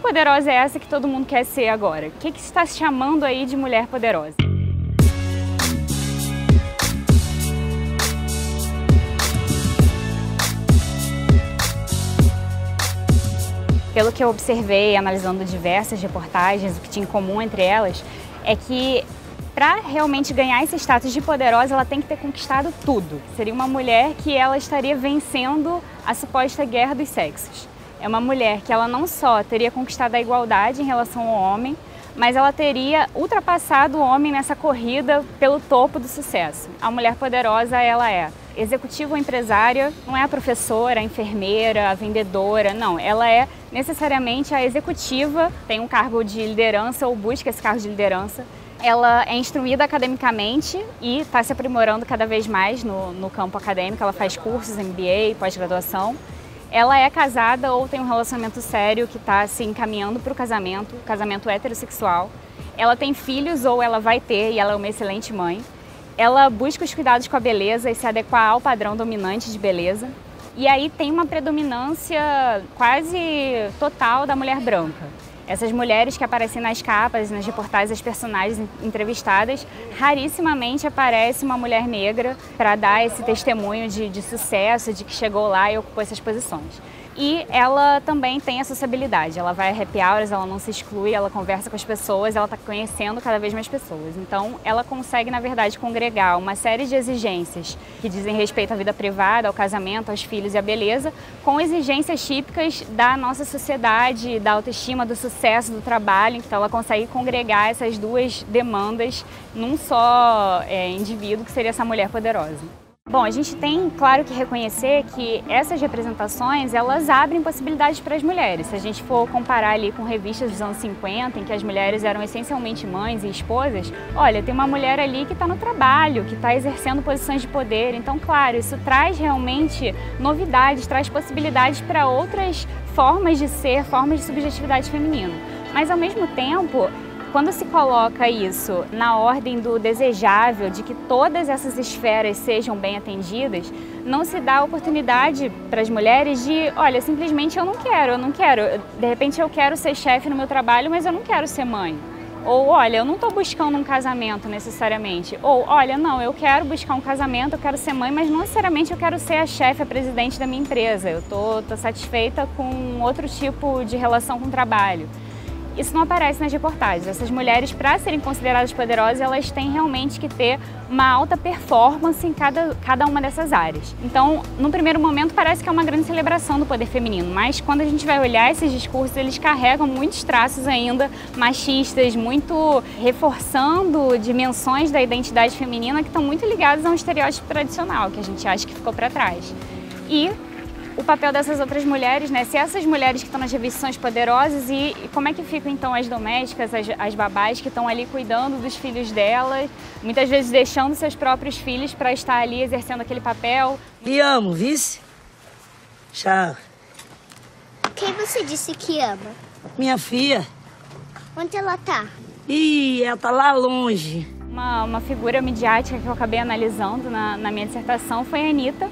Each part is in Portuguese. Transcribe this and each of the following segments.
poderosa é essa que todo mundo quer ser agora? O que, que está se chamando aí de mulher poderosa? Pelo que eu observei, analisando diversas reportagens, o que tinha em comum entre elas é que para realmente ganhar esse status de poderosa, ela tem que ter conquistado tudo. Seria uma mulher que ela estaria vencendo a suposta guerra dos sexos. É uma mulher que ela não só teria conquistado a igualdade em relação ao homem, mas ela teria ultrapassado o homem nessa corrida pelo topo do sucesso. A mulher poderosa, ela é executiva ou empresária, não é a professora, a enfermeira, a vendedora, não. Ela é necessariamente a executiva, tem um cargo de liderança ou busca esse cargo de liderança. Ela é instruída academicamente e está se aprimorando cada vez mais no, no campo acadêmico. Ela faz cursos, MBA, pós-graduação. Ela é casada ou tem um relacionamento sério que está se encaminhando para o casamento, casamento heterossexual. Ela tem filhos ou ela vai ter e ela é uma excelente mãe. Ela busca os cuidados com a beleza e se adequar ao padrão dominante de beleza. E aí tem uma predominância quase total da mulher branca. Essas mulheres que aparecem nas capas, nas reportagens, as personagens entrevistadas, rarissimamente aparece uma mulher negra para dar esse testemunho de, de sucesso, de que chegou lá e ocupou essas posições. E ela também tem a sociabilidade, ela vai a happy hours, ela não se exclui, ela conversa com as pessoas, ela está conhecendo cada vez mais pessoas. Então, ela consegue, na verdade, congregar uma série de exigências que dizem respeito à vida privada, ao casamento, aos filhos e à beleza, com exigências típicas da nossa sociedade, da autoestima, do sucesso, do trabalho. Então, ela consegue congregar essas duas demandas num só é, indivíduo, que seria essa mulher poderosa. Bom, a gente tem, claro, que reconhecer que essas representações, elas abrem possibilidades para as mulheres. Se a gente for comparar ali com revistas dos anos 50, em que as mulheres eram essencialmente mães e esposas, olha, tem uma mulher ali que está no trabalho, que está exercendo posições de poder. Então, claro, isso traz realmente novidades, traz possibilidades para outras formas de ser, formas de subjetividade feminina. Mas, ao mesmo tempo, quando se coloca isso na ordem do desejável, de que todas essas esferas sejam bem atendidas, não se dá oportunidade para as mulheres de, olha, simplesmente eu não quero, eu não quero. De repente eu quero ser chefe no meu trabalho, mas eu não quero ser mãe. Ou, olha, eu não estou buscando um casamento necessariamente. Ou, olha, não, eu quero buscar um casamento, eu quero ser mãe, mas não necessariamente eu quero ser a chefe, a presidente da minha empresa. Eu estou satisfeita com outro tipo de relação com o trabalho. Isso não aparece nas reportagens. Essas mulheres, para serem consideradas poderosas, elas têm realmente que ter uma alta performance em cada, cada uma dessas áreas. Então, no primeiro momento, parece que é uma grande celebração do poder feminino, mas quando a gente vai olhar esses discursos, eles carregam muitos traços ainda machistas, muito reforçando dimensões da identidade feminina que estão muito ligadas a um estereótipo tradicional, que a gente acha que ficou para trás. E o papel dessas outras mulheres, né? Se essas mulheres que estão nas revistas são as poderosas e, e, como é que ficam então as domésticas, as, as babás que estão ali cuidando dos filhos delas, muitas vezes deixando seus próprios filhos para estar ali exercendo aquele papel. Me amo, vice. Tchau. Quem você disse que ama? Minha filha. Onde ela tá? Ih, ela tá lá longe. Uma, uma figura midiática que eu acabei analisando na, na minha dissertação foi a Anitta,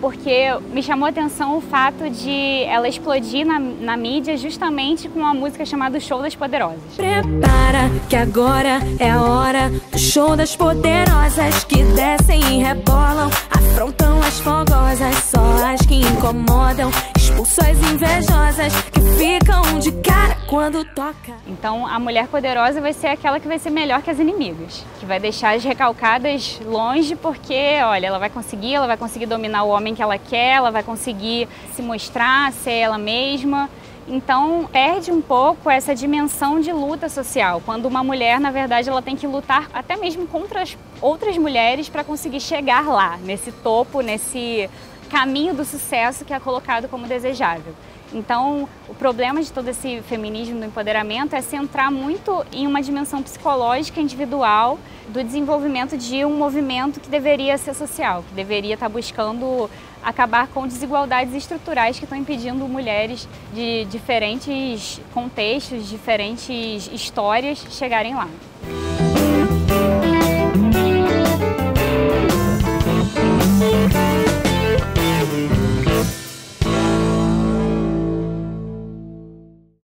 porque me chamou a atenção o fato de ela explodir na, na mídia justamente com uma música chamada Show das Poderosas. Prepara que agora é a hora do show das poderosas que descem e rebolam, afrontam as fogosas, só as que incomodam, expulsam as invejosas que ficam de cara quando toca. Então a mulher poderosa vai ser aquela que vai ser melhor que as inimigas, que vai deixar as recalcadas longe porque, olha, ela vai conseguir, ela vai conseguir dominar o homem que ela quer, ela vai conseguir se mostrar, ser ela mesma. Então, perde um pouco essa dimensão de luta social, quando uma mulher, na verdade, ela tem que lutar até mesmo contra as outras mulheres para conseguir chegar lá, nesse topo, nesse caminho do sucesso que é colocado como desejável. Então, o problema de todo esse feminismo do empoderamento é centrar muito em uma dimensão psicológica individual do desenvolvimento de um movimento que deveria ser social, que deveria estar buscando acabar com desigualdades estruturais que estão impedindo mulheres de diferentes contextos, diferentes histórias chegarem lá.